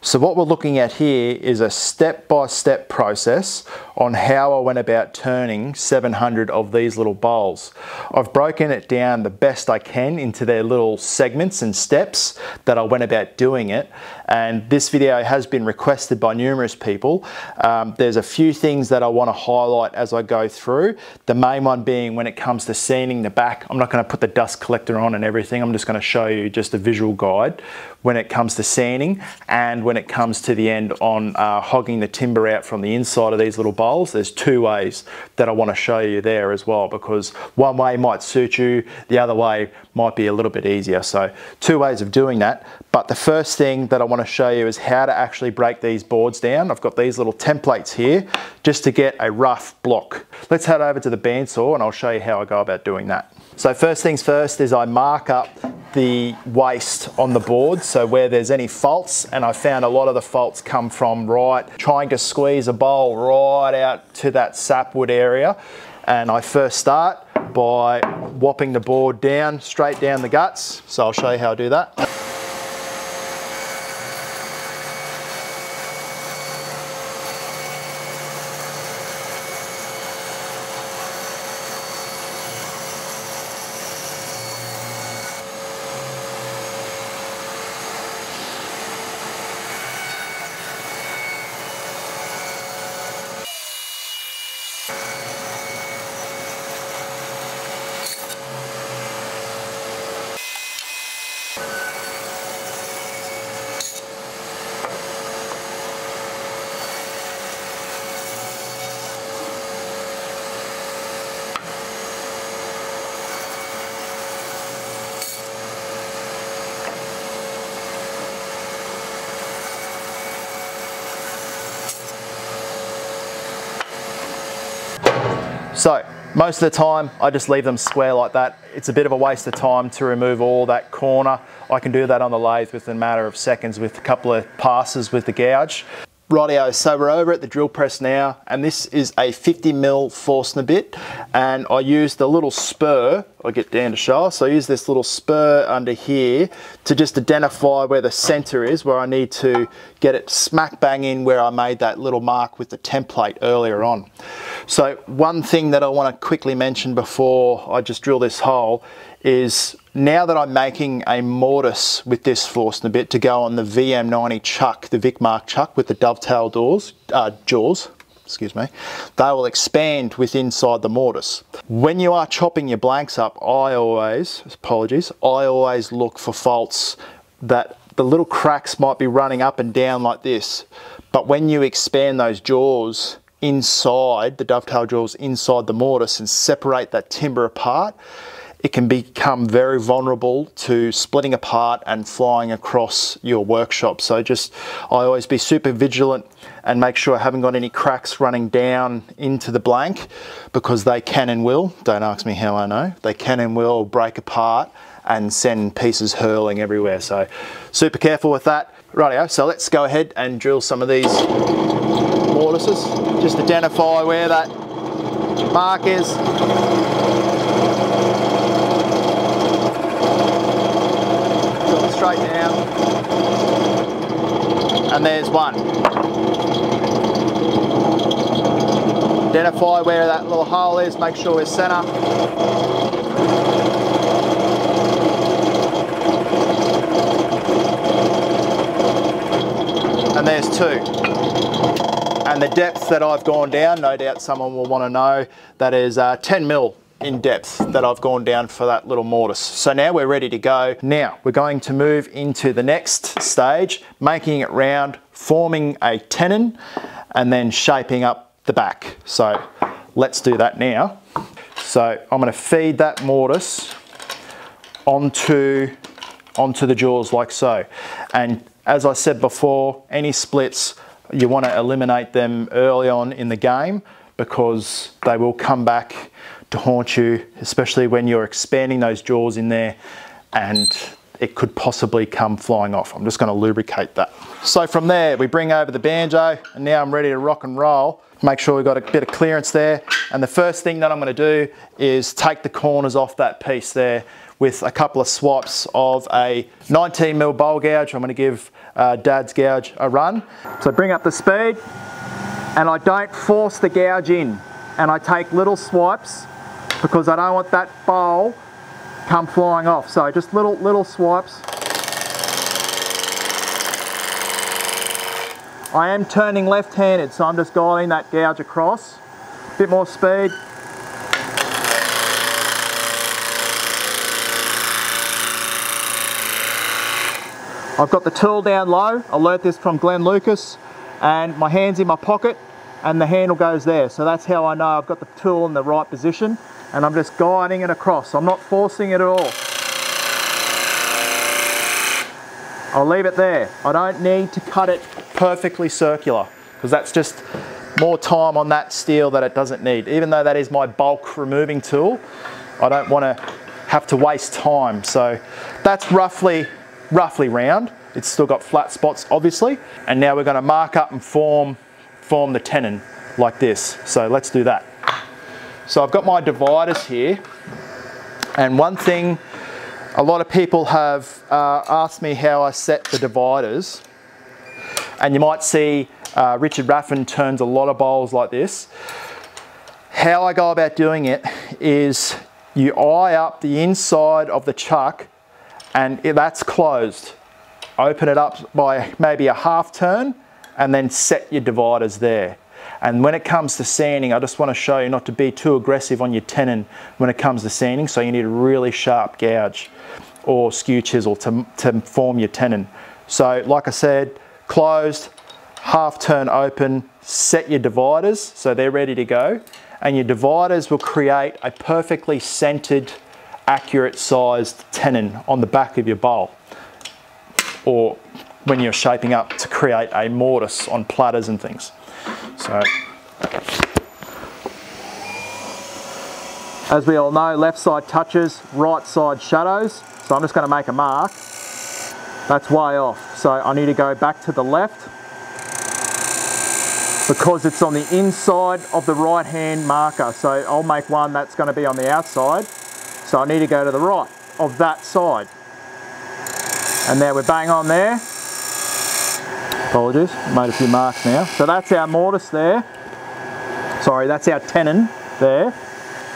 So what we're looking at here is a step-by-step -step process on how I went about turning 700 of these little bowls. I've broken it down the best I can into their little segments and steps that I went about doing it. And this video has been requested by numerous people. Um, there's a few things that I want to highlight as I go through. The main one being when it comes to sanding the back, I'm not going to put the dust collector on and everything. I'm just going to show you just a visual guide when it comes to sanding and when it comes to the end on uh, hogging the timber out from the inside of these little bowls. There's two ways that I want to show you there as well because one way might suit you, the other way might be a little bit easier. So two ways of doing that. But the first thing that I want to show you is how to actually break these boards down. I've got these little templates here just to get a rough block. Let's head over to the bandsaw and I'll show you how I go about doing that. So first things first is I mark up the waste on the board, so where there's any faults, and I found a lot of the faults come from right, trying to squeeze a bowl right out to that sapwood area. And I first start by whopping the board down, straight down the guts. So I'll show you how I do that. So most of the time I just leave them square like that. It's a bit of a waste of time to remove all that corner. I can do that on the lathe within a matter of seconds with a couple of passes with the gouge. Rightio, so we're over at the drill press now, and this is a 50 mil Forstner bit, and I used a little spur, I'll get down to show, so I use this little spur under here to just identify where the center is, where I need to get it smack bang in where I made that little mark with the template earlier on. So one thing that I want to quickly mention before I just drill this hole is now that I'm making a mortise with this Forstner bit to go on the VM90 chuck, the Vicmarc chuck with the dovetail doors, uh, jaws, excuse me, they will expand with inside the mortise. When you are chopping your blanks up, I always, apologies, I always look for faults that the little cracks might be running up and down like this. But when you expand those jaws inside, the dovetail jaws inside the mortise and separate that timber apart, it can become very vulnerable to splitting apart and flying across your workshop. So just, I always be super vigilant and make sure I haven't got any cracks running down into the blank because they can and will, don't ask me how I know, they can and will break apart and send pieces hurling everywhere. So super careful with that. Rightio, so let's go ahead and drill some of these mortises. Just identify where that mark is. Straight down. And there's one. Identify where that little hole is, make sure we're center. And there's two. And the depth that I've gone down, no doubt someone will want to know, that is uh, 10 mil in depth that I've gone down for that little mortise. So now we're ready to go. Now we're going to move into the next stage, making it round, forming a tenon, and then shaping up the back. So let's do that now. So I'm gonna feed that mortise onto, onto the jaws like so. And as I said before, any splits, you wanna eliminate them early on in the game because they will come back to haunt you, especially when you're expanding those jaws in there and it could possibly come flying off. I'm just gonna lubricate that. So from there, we bring over the banjo and now I'm ready to rock and roll. Make sure we've got a bit of clearance there. And the first thing that I'm gonna do is take the corners off that piece there with a couple of swipes of a 19 mil bowl gouge. I'm going to give uh, Dad's gouge a run. So bring up the speed and I don't force the gouge in and I take little swipes because I don't want that bowl come flying off. So just little, little swipes. I am turning left-handed, so I'm just guiding that gouge across. A bit more speed. I've got the tool down low. I learnt this from Glenn Lucas and my hand's in my pocket and the handle goes there. So that's how I know I've got the tool in the right position and I'm just guiding it across. I'm not forcing it at all. I'll leave it there. I don't need to cut it perfectly circular because that's just more time on that steel that it doesn't need. Even though that is my bulk removing tool, I don't want to have to waste time. So that's roughly, roughly round. It's still got flat spots, obviously. And now we're going to mark up and form, form the tenon like this. So let's do that. So I've got my dividers here. And one thing a lot of people have uh, asked me how I set the dividers. And you might see uh, Richard Raffan turns a lot of bowls like this. How I go about doing it is you eye up the inside of the chuck and that's closed. Open it up by maybe a half turn and then set your dividers there. And when it comes to sanding, I just want to show you not to be too aggressive on your tenon when it comes to sanding. So you need a really sharp gouge or skew chisel to, to form your tenon. So like I said, closed, half turn open, set your dividers so they're ready to go. And your dividers will create a perfectly centered, accurate sized tenon on the back of your bowl. Or when you're shaping up to create a mortise on platters and things. So, as we all know, left side touches, right side shadows. So I'm just going to make a mark. That's way off. So I need to go back to the left because it's on the inside of the right hand marker. So I'll make one that's going to be on the outside. So I need to go to the right of that side. And now we're bang on there. Apologies, made a few marks now. So that's our mortise there. Sorry, that's our tenon there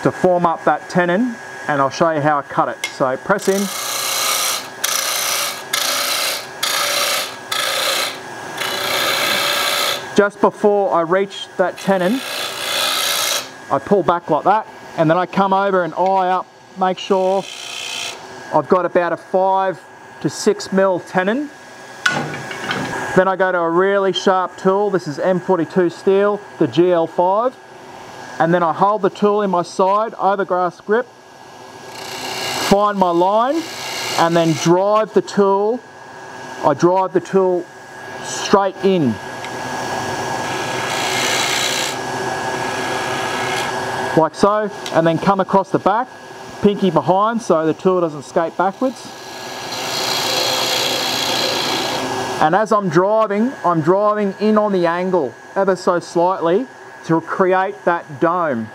to form up that tenon and I'll show you how I cut it. So press in. Just before I reach that tenon, I pull back like that and then I come over and eye up, make sure I've got about a five to six mil tenon then I go to a really sharp tool. This is M42 steel, the GL5. And then I hold the tool in my side, overgrasp grip, find my line, and then drive the tool. I drive the tool straight in. Like so, and then come across the back, pinky behind so the tool doesn't skate backwards. And as I'm driving, I'm driving in on the angle ever so slightly to create that dome.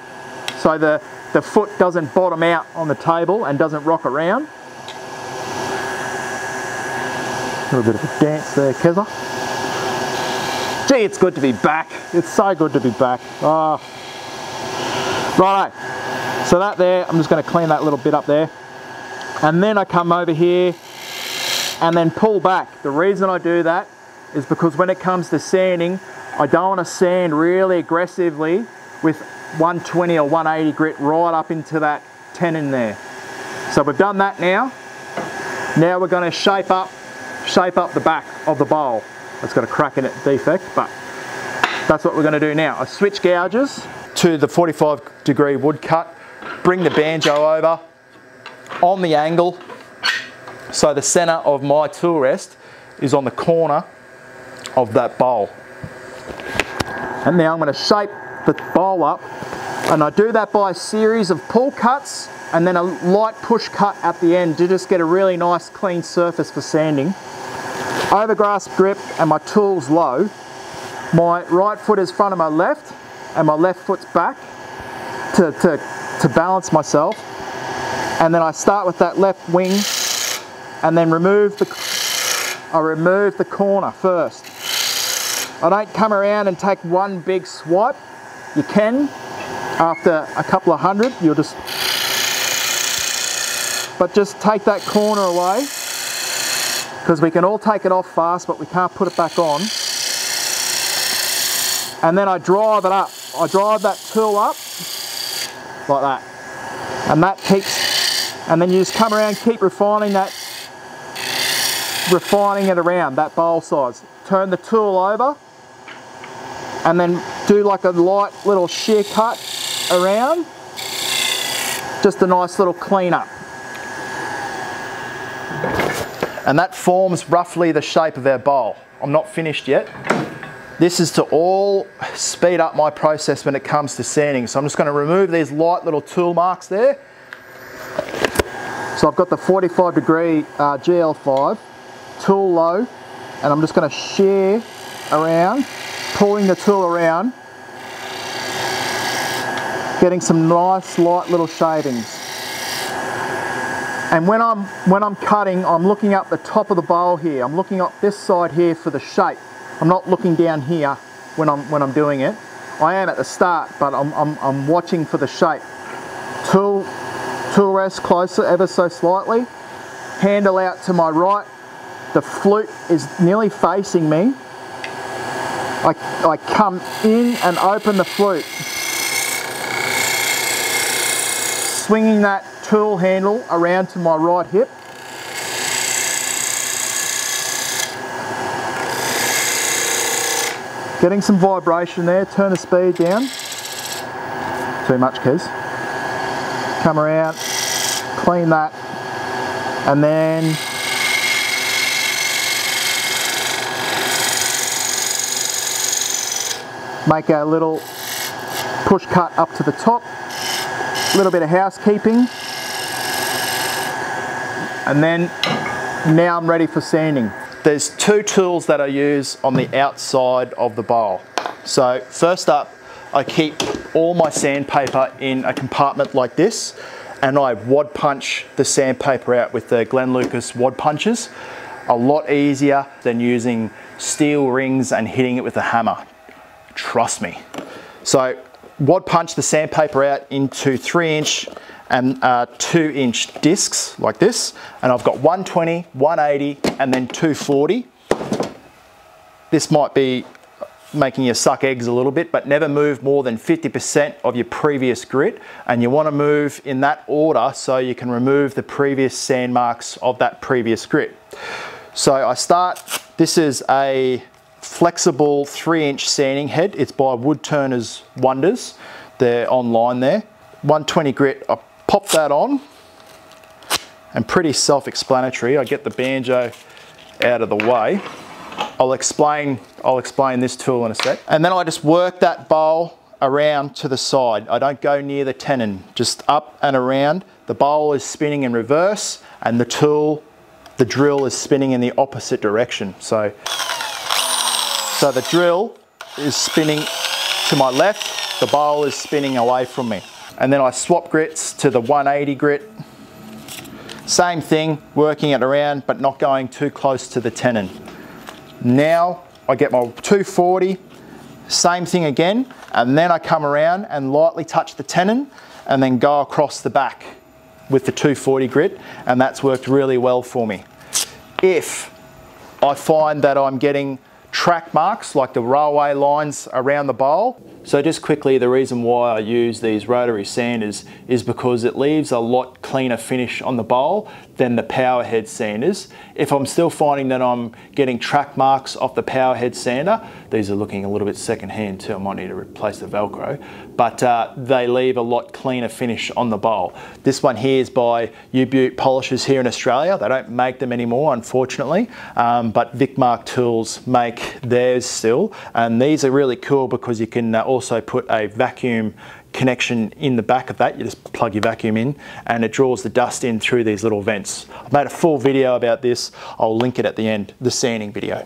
So the, the foot doesn't bottom out on the table and doesn't rock around. A little bit of a dance there, Keza. Gee, it's good to be back. It's so good to be back. Oh. Righto. So that there, I'm just going to clean that little bit up there. And then I come over here and then pull back. The reason I do that is because when it comes to sanding, I don't want to sand really aggressively with 120 or 180 grit right up into that tenon there. So we've done that now. Now we're going to shape up, shape up the back of the bowl. It's got a crack in it defect, but that's what we're going to do now. I switch gouges to the 45 degree wood cut, bring the banjo over on the angle so the center of my tool rest is on the corner of that bowl. And now I'm going to shape the bowl up and I do that by a series of pull cuts and then a light push cut at the end to just get a really nice clean surface for sanding. Overgrasp grip and my tool's low. My right foot is front of my left and my left foot's back to, to, to balance myself. And then I start with that left wing and then remove the, I remove the corner first. I don't come around and take one big swipe. You can after a couple of hundred, you'll just, but just take that corner away because we can all take it off fast, but we can't put it back on. And then I drive it up. I drive that tool up like that. And that keeps, and then you just come around, keep refining that, refining it around that bowl size. Turn the tool over and then do like a light little shear cut around. Just a nice little clean up. And that forms roughly the shape of our bowl. I'm not finished yet. This is to all speed up my process when it comes to sanding. So I'm just going to remove these light little tool marks there. So I've got the 45 degree uh, GL5, tool low, and I'm just going to shear around, pulling the tool around, getting some nice light little shavings. And when I'm, when I'm cutting, I'm looking up the top of the bowl here. I'm looking up this side here for the shape. I'm not looking down here when I'm, when I'm doing it. I am at the start, but I'm, I'm, I'm watching for the shape. Tool, tool rest closer ever so slightly. Handle out to my right. The flute is nearly facing me. I, I come in and open the flute. Swinging that tool handle around to my right hip. Getting some vibration there, turn the speed down. Too much, Kez. Come around, clean that, and then make a little push cut up to the top, a little bit of housekeeping, and then now I'm ready for sanding. There's two tools that I use on the outside of the bowl. So first up, I keep all my sandpaper in a compartment like this and I wad punch the sandpaper out with the Glenn Lucas wad punches. A lot easier than using steel rings and hitting it with a hammer. Trust me. So wad punch the sandpaper out into three inch and uh, two inch discs like this. And I've got 120, 180, and then 240. This might be making you suck eggs a little bit, but never move more than 50% of your previous grit. And you wanna move in that order so you can remove the previous sand marks of that previous grit. So I start, this is a flexible three inch sanding head. It's by Woodturners Wonders. They're online there. 120 grit, I pop that on and pretty self-explanatory. I get the banjo out of the way. I'll explain, I'll explain this tool in a sec. And then I just work that bowl around to the side. I don't go near the tenon, just up and around. The bowl is spinning in reverse and the tool, the drill is spinning in the opposite direction. So, so the drill is spinning to my left, the bowl is spinning away from me and then I swap grits to the 180 grit. Same thing, working it around, but not going too close to the tenon. Now I get my 240, same thing again, and then I come around and lightly touch the tenon and then go across the back with the 240 grit, and that's worked really well for me. If I find that I'm getting track marks like the railway lines around the bowl, so just quickly, the reason why I use these rotary sanders is because it leaves a lot cleaner finish on the bowl than the power head sanders. If I'm still finding that I'm getting track marks off the power head sander, these are looking a little bit secondhand too, I might need to replace the Velcro, but uh, they leave a lot cleaner finish on the bowl. This one here is by U-Beaut Polishers here in Australia. They don't make them anymore, unfortunately, um, but Vicmarc Tools make theirs still, and these are really cool because you can uh, also put a vacuum connection in the back of that. You just plug your vacuum in and it draws the dust in through these little vents. I've made a full video about this. I'll link it at the end, the sanding video.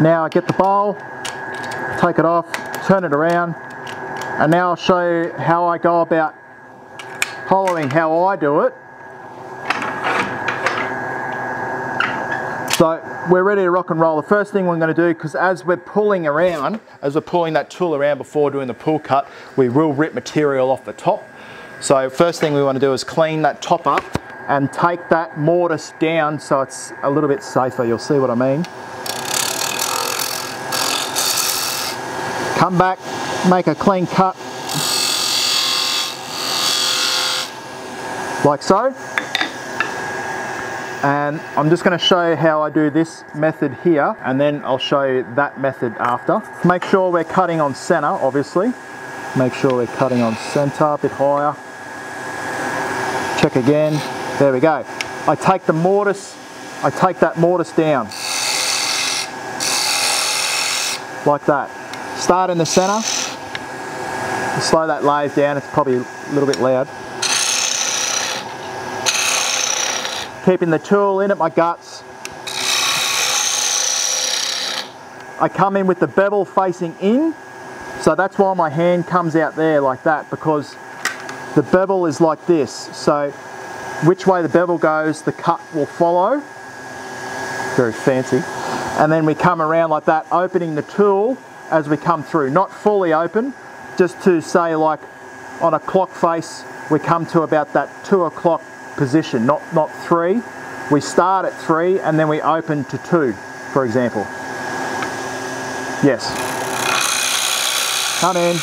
Now I get the bowl, take it off, turn it around, and now I'll show you how I go about following how I do it So we're ready to rock and roll. The first thing we're going to do, because as we're pulling around, as we're pulling that tool around before doing the pull cut, we will rip material off the top. So first thing we want to do is clean that top up and take that mortise down so it's a little bit safer. You'll see what I mean. Come back, make a clean cut. Like so. And I'm just going to show you how I do this method here and then I'll show you that method after. Make sure we're cutting on center, obviously. Make sure we're cutting on center, a bit higher. Check again. There we go. I take the mortise, I take that mortise down. Like that. Start in the center. Slow that lathe down, it's probably a little bit loud. Keeping the tool in at my guts. I come in with the bevel facing in, so that's why my hand comes out there like that because the bevel is like this. So which way the bevel goes, the cut will follow. Very fancy. And then we come around like that, opening the tool as we come through. Not fully open, just to say like on a clock face, we come to about that two o'clock position, not, not three. We start at three and then we open to two, for example. Yes. Come in.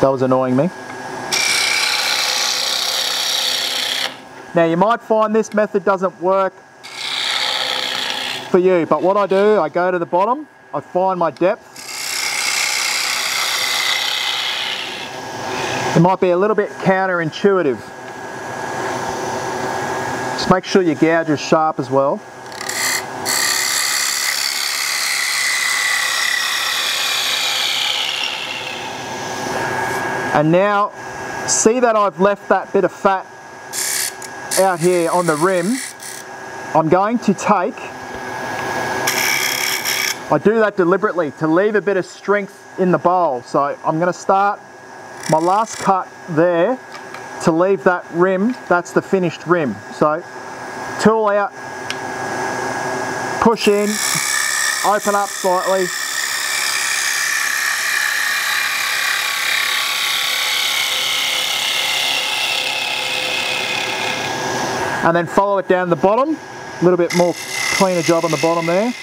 That was annoying me. Now you might find this method doesn't work for you, but what I do, I go to the bottom, I find my depth, might be a little bit counterintuitive. Just make sure your gouge is sharp as well. And now, see that I've left that bit of fat out here on the rim. I'm going to take, I do that deliberately to leave a bit of strength in the bowl. So I'm going to start my last cut there to leave that rim, that's the finished rim. So tool out, push in, open up slightly. And then follow it down the bottom, a little bit more cleaner job on the bottom there.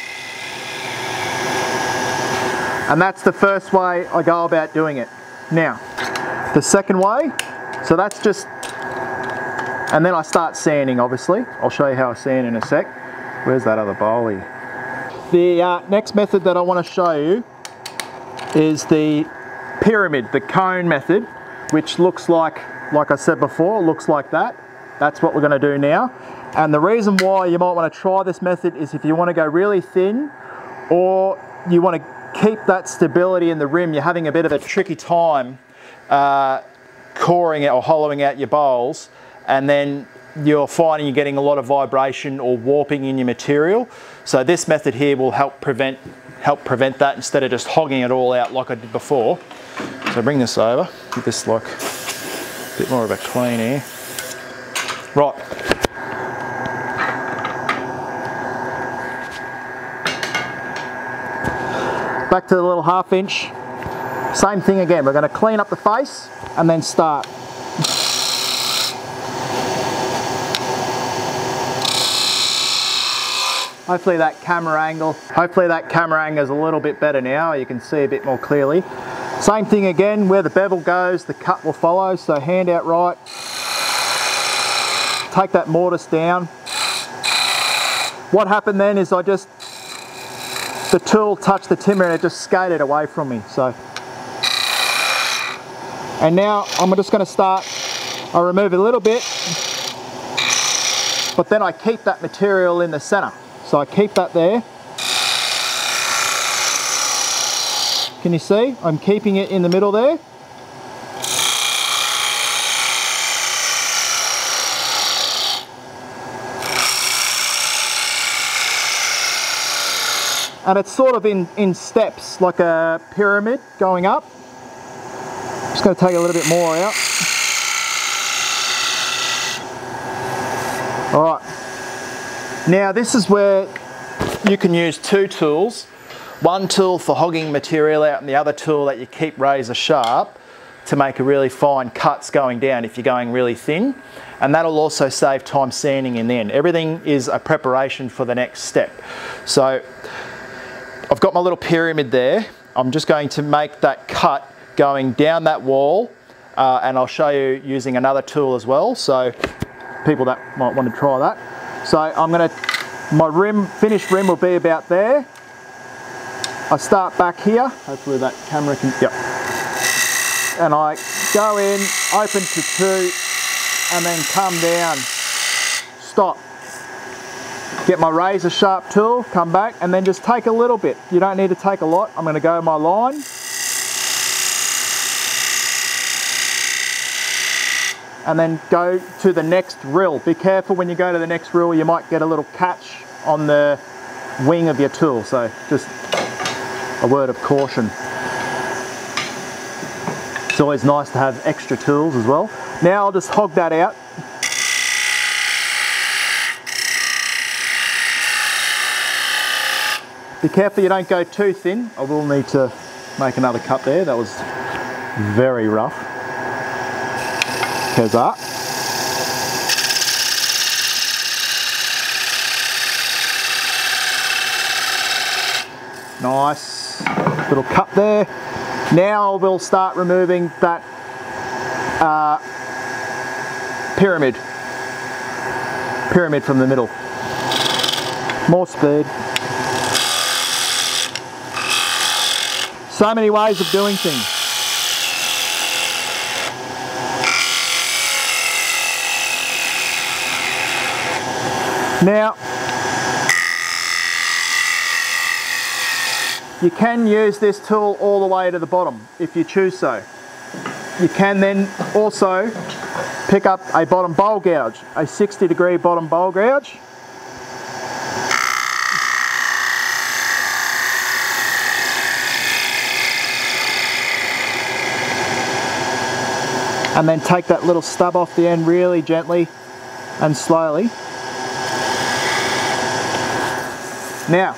And that's the first way I go about doing it. Now, the second way, so that's just, and then I start sanding obviously. I'll show you how I sand in a sec. Where's that other bowlie? The uh, next method that I want to show you is the pyramid, the cone method, which looks like, like I said before, looks like that. That's what we're going to do now. And the reason why you might want to try this method is if you want to go really thin or you want to keep that stability in the rim, you're having a bit of a tricky time uh, coring it or hollowing out your bowls and then you're finding you're getting a lot of vibration or warping in your material. So this method here will help prevent help prevent that instead of just hogging it all out like I did before. So bring this over, give this like a bit more of a clean air. Right, back to the little half inch. Same thing again, we're going to clean up the face and then start. Hopefully that camera angle, hopefully that camera angle is a little bit better now, you can see a bit more clearly. Same thing again, where the bevel goes, the cut will follow, so hand out right. Take that mortise down. What happened then is I just the tool touched the timber and it just skated away from me. So, and now I'm just going to start, I remove a little bit, but then I keep that material in the center. So I keep that there. Can you see? I'm keeping it in the middle there. and it's sort of in, in steps, like a pyramid going up. Just going to take a little bit more out. All right. Now this is where you can use two tools. One tool for hogging material out and the other tool that you keep razor sharp to make a really fine cuts going down if you're going really thin. And that'll also save time sanding in the end. Everything is a preparation for the next step. So I've got my little pyramid there. I'm just going to make that cut going down that wall uh, and I'll show you using another tool as well. So people that might want to try that. So I'm going to, my rim, finished rim will be about there. I start back here, hopefully that camera can, yep. And I go in, open to two, and then come down, stop. Get my razor sharp tool, come back, and then just take a little bit. You don't need to take a lot. I'm gonna go my line. And then go to the next rill. Be careful when you go to the next rill, you might get a little catch on the wing of your tool. So just a word of caution. It's always nice to have extra tools as well. Now I'll just hog that out. Be careful you don't go too thin. I will need to make another cut there. That was very rough. Here's that. Nice little cut there. Now we'll start removing that uh, pyramid. Pyramid from the middle. More speed. So many ways of doing things. Now, You can use this tool all the way to the bottom if you choose so. You can then also pick up a bottom bowl gouge, a 60 degree bottom bowl gouge. And then take that little stub off the end really gently and slowly. Now,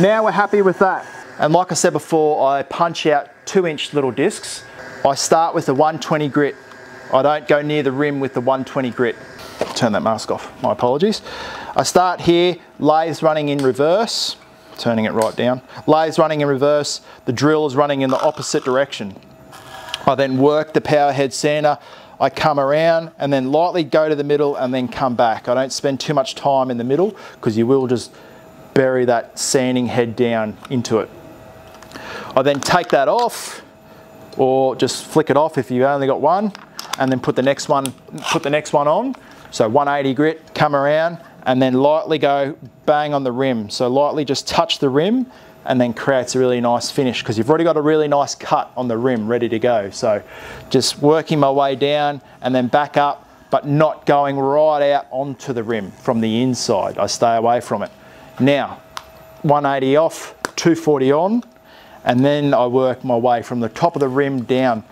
now we're happy with that. And like I said before, I punch out two inch little discs. I start with the 120 grit. I don't go near the rim with the 120 grit. Turn that mask off, my apologies. I start here, lathes running in reverse, turning it right down. Lathes running in reverse, the drill is running in the opposite direction. I then work the power head sander, I come around and then lightly go to the middle and then come back. I don't spend too much time in the middle because you will just bury that sanding head down into it. I then take that off or just flick it off if you've only got one and then put the next one, put the next one on. So 180 grit, come around and then lightly go bang on the rim. So lightly just touch the rim and then creates a really nice finish because you've already got a really nice cut on the rim ready to go. So just working my way down and then back up, but not going right out onto the rim from the inside. I stay away from it. Now, 180 off, 240 on, and then I work my way from the top of the rim down.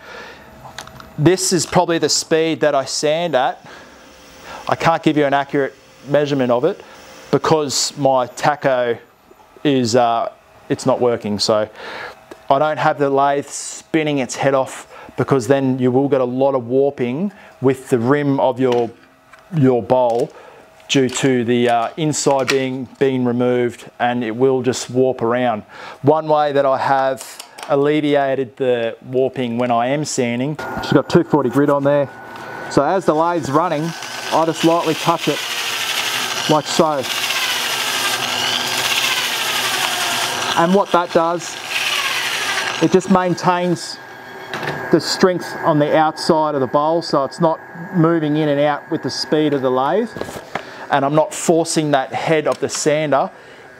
This is probably the speed that I sand at. I can't give you an accurate measurement of it because my tacho is uh, it's not working. So I don't have the lathe spinning its head off because then you will get a lot of warping with the rim of your your bowl due to the uh, inside being, being removed and it will just warp around. One way that I have alleviated the warping when I am sanding, just got 240 grit on there. So as the lathe's running, I just lightly touch it like so. And what that does, it just maintains the strength on the outside of the bowl so it's not moving in and out with the speed of the lathe and I'm not forcing that head of the sander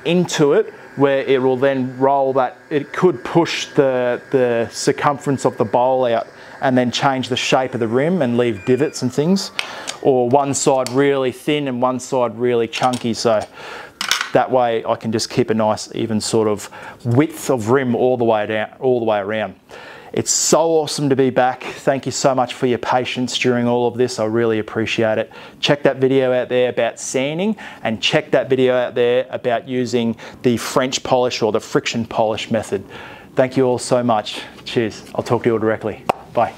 into it where it will then roll that, it could push the, the circumference of the bowl out and then change the shape of the rim and leave divots and things. Or one side really thin and one side really chunky. So that way I can just keep a nice even sort of width of rim all the way down, all the way around. It's so awesome to be back. Thank you so much for your patience during all of this. I really appreciate it. Check that video out there about sanding and check that video out there about using the French polish or the friction polish method. Thank you all so much. Cheers. I'll talk to you all directly. Bye.